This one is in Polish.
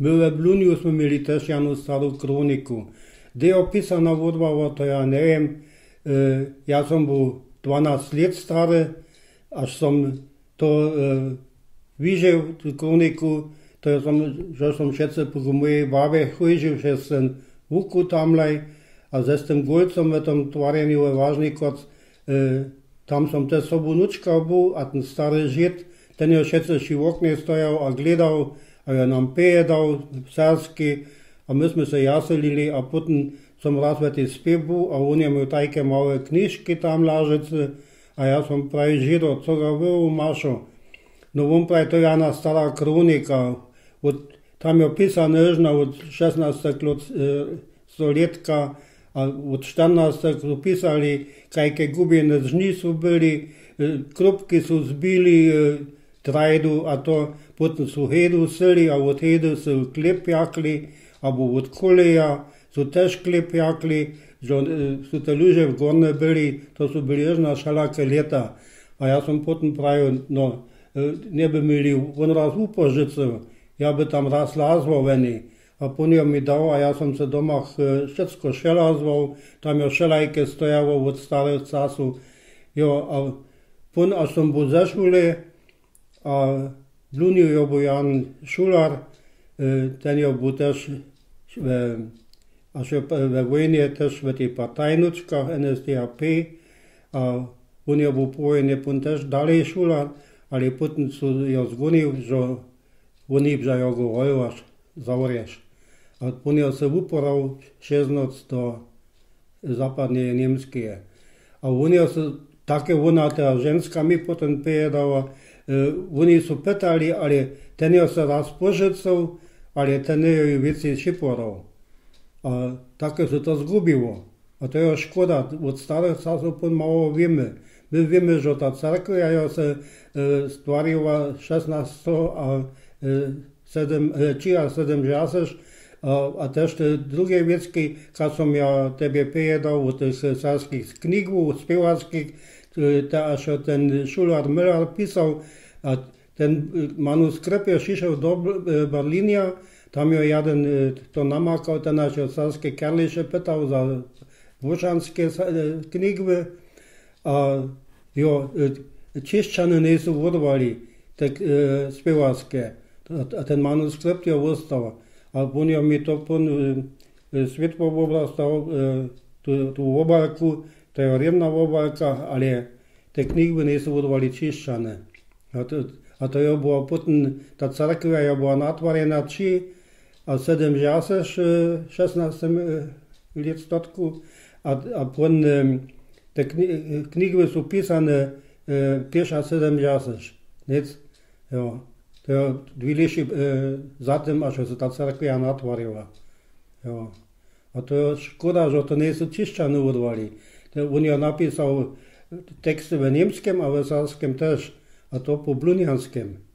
My we Bluniu smo mieli też Janus Starą Kroniku, gdzie opisana było, to ja nie wiem, e, ja som był 12 lat stary, aż som to e, widział, tę kroniku, to som, że som wszyscy po mojej babie chodził przez ten łuku tamlej, a ze tym golcem, w tym twareniu ważny koc, e, tam som też sobą nuczka był, a ten stary Żyd, ten już wszyscy przy oknie stojał a gledał, nam pije dal, vselski, a mi smo se jaselili, a potem sem razveti spet bil, a on je imel tajke male knjižki tam lažec, a jaz sem pravi žido, co ga bil v mašo. No, on pravi, to je ena stara kronika, od, tam je pisana nežna od 16. Klot, eh, stoletka, a od 14. so pisali, kaj ke gubine žni so bili, eh, krupki so zbili, eh, trajdu a to potom sú hedu sili a od hedu sú klepjakli, alebo od koleja sú tež klepjakli, že sú to ľudia v gorne byli, to sú byli jež na šalaké leta. A ja som potom pravil, no, ne by mieli on raz upožicil, ja by tam raz lázval veni. A ponio mi dal a ja som sa doma všetko šelázval, tam je šelajke stojalo od starých času. Jo, a pon, až som bol za Blunil jo bo Jan Šular, e, ten jo bo też e, also v vojni też v tih partajnučkah NSDAP, on jo bo pojen je pun też dalej Šular, ali potem so jo zvonil, že oni bi jo govoril, zavreš. On jo se uporal 16 do zapadne Nemčije. A on jo se, take ona ta ženska mi potem pojedala, Y, Unii su petali, ali tenio sa raspožicou, ali tenio i vici šiporov. A tako se to zgubilo. A to je škoda. Od starih časov pa malo vemo. My vemo, že ta crkva je se e, stvarila 16 a e, 7, či a 70 a, a też te drugie wiecki, co ja tebie pyjedał, tych carskich knigów, śpiewackich, te, aż ten Schular Müller pisał, a ten manuskrypt przyszedł do Berlinia, tam jo jeden to namakał, ten nasz carskie kerli się pytał za włoszanskie kniги, a jo, Češčany nie są urwali, te e, śpiewackie, a ten manuskrypt jo został. A on mi to pon światło obrastał, e, tu, tu obalku, to je revna obalka, ali te knjigbe nisu budovali čiščane. A to, a to je bila potem, ta crkva je bila natvorjena či, a sedem žase še 16 let a, a pon, te knjigbe knjig su pisane pješa sedem žaseš. Nic, jo. To je dvi zatem, a še se ta crkva natvorila. Jo. A to je škoda, že to niso čiščane budovali. On je napisal teksty v nemskem, a v sarskem też a to po blunianskim.